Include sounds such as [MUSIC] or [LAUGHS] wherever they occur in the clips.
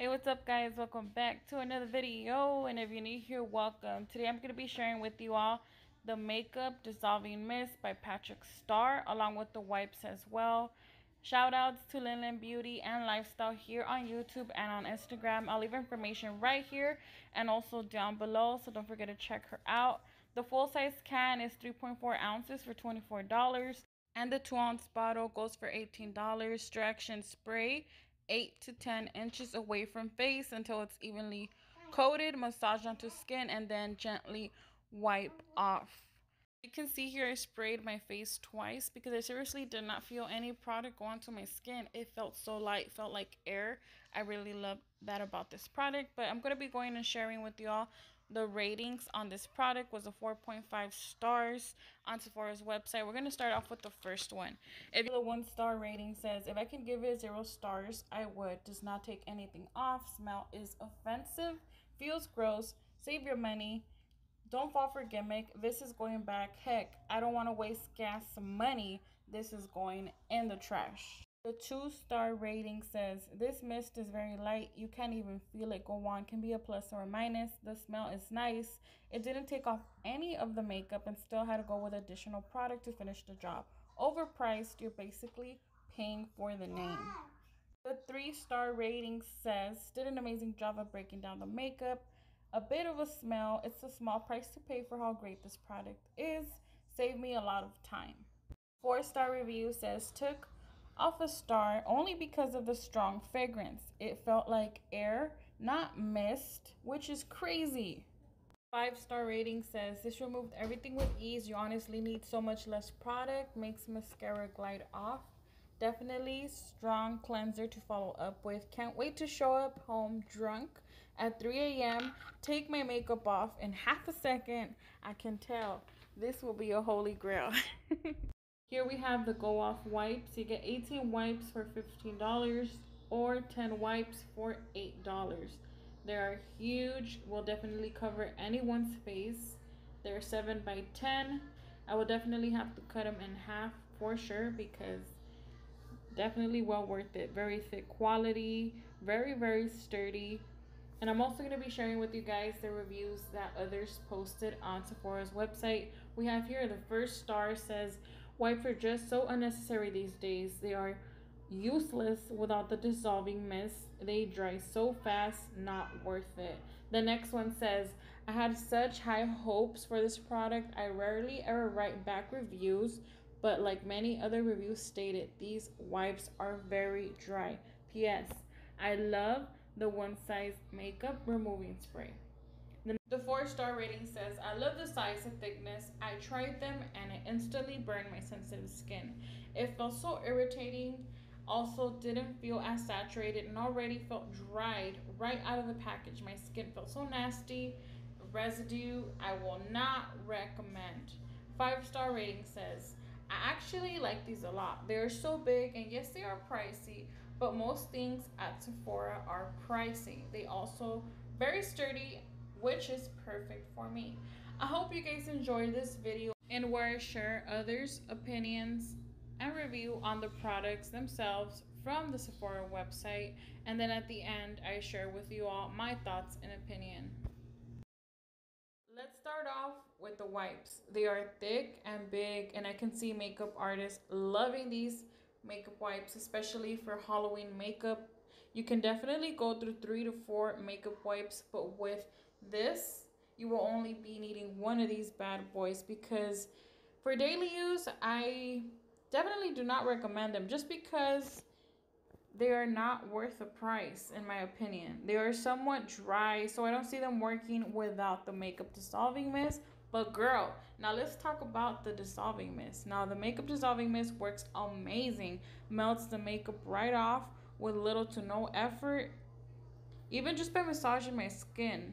Hey, what's up guys? Welcome back to another video. And if you're new here, welcome. Today I'm going to be sharing with you all the Makeup Dissolving Mist by Patrick Starrr along with the wipes as well. Shout outs to Lin Lin Beauty and Lifestyle here on YouTube and on Instagram. I'll leave information right here and also down below, so don't forget to check her out. The full size can is 3.4 ounces for $24 and the 2 ounce bottle goes for $18. Direction spray 8 to 10 inches away from face until it's evenly coated, massage onto skin, and then gently wipe off. You can see here I sprayed my face twice because I seriously did not feel any product go onto my skin. It felt so light, felt like air. I really love that about this product. But I'm going to be going and sharing with y'all the ratings on this product was a 4.5 stars on Sephora's website. We're going to start off with the first one. If the one star rating says, if I can give it zero stars, I would. Does not take anything off. Smell is offensive. Feels gross. Save your money. Don't fall for gimmick. This is going back. Heck, I don't want to waste gas money. This is going in the trash. The two star rating says this mist is very light. You can't even feel it go on. Can be a plus or a minus. The smell is nice. It didn't take off any of the makeup and still had to go with additional product to finish the job. Overpriced, you're basically paying for the name. The three star rating says did an amazing job of breaking down the makeup. A bit of a smell. It's a small price to pay for how great this product is. Saved me a lot of time. Four star review says took off a star only because of the strong fragrance. It felt like air, not mist, which is crazy. Five star rating says this removed everything with ease. You honestly need so much less product. Makes mascara glide off. Definitely strong cleanser to follow up with. Can't wait to show up home drunk at 3 a.m. Take my makeup off in half a second. I can tell this will be a holy grail. [LAUGHS] Here we have the Go Off wipes. You get 18 wipes for $15 or 10 wipes for $8. They are huge, will definitely cover anyone's face. They're 7 by 10. I will definitely have to cut them in half for sure because definitely well worth it. Very thick quality, very, very sturdy. And I'm also going to be sharing with you guys the reviews that others posted on Sephora's website. We have here the first star says, Wipes are just so unnecessary these days. They are useless without the dissolving mist. They dry so fast, not worth it. The next one says, I had such high hopes for this product. I rarely ever write back reviews, but like many other reviews stated, these wipes are very dry. P.S. I love the one size makeup removing spray. The four star rating says, I love the size and thickness. I tried them and it instantly burned my sensitive skin. It felt so irritating. Also, didn't feel as saturated and already felt dried right out of the package. My skin felt so nasty. Residue, I will not recommend. Five star rating says, I actually like these a lot. They're so big and yes, they are pricey, but most things at Sephora are pricey. They also very sturdy which is perfect for me. I hope you guys enjoyed this video and where I share others' opinions and review on the products themselves from the Sephora website. And then at the end, I share with you all my thoughts and opinion. Let's start off with the wipes. They are thick and big and I can see makeup artists loving these makeup wipes, especially for Halloween makeup. You can definitely go through three to four makeup wipes, but with this, you will only be needing one of these bad boys because for daily use, I definitely do not recommend them just because they are not worth the price in my opinion. They are somewhat dry, so I don't see them working without the makeup dissolving mist. But girl, now let's talk about the dissolving mist. Now the makeup dissolving mist works amazing. Melts the makeup right off with little to no effort. Even just by massaging my skin.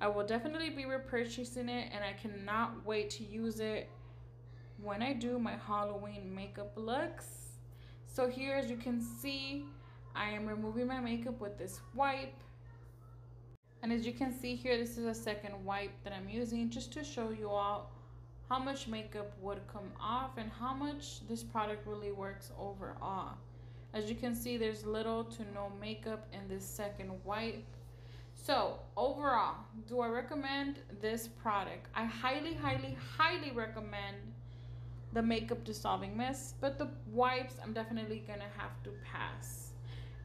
I will definitely be repurchasing it and I cannot wait to use it when I do my Halloween makeup looks. So here as you can see, I am removing my makeup with this wipe. And as you can see here, this is a second wipe that I'm using just to show you all how much makeup would come off and how much this product really works overall. As you can see, there's little to no makeup in this second wipe. So overall, do I recommend this product? I highly, highly, highly recommend the makeup dissolving mist, but the wipes I'm definitely gonna have to pass.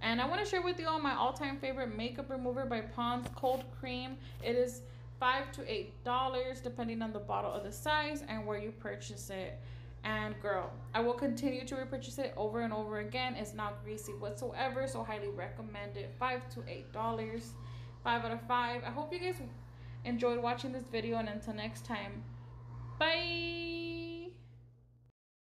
And I want to share with you all my all-time favorite makeup remover by Pond's Cold Cream. It is five to eight dollars depending on the bottle of the size and where you purchase it. And girl, I will continue to repurchase it over and over again. It's not greasy whatsoever, so highly recommend it. Five to eight dollars, five out of five. I hope you guys enjoyed watching this video, and until next time, bye.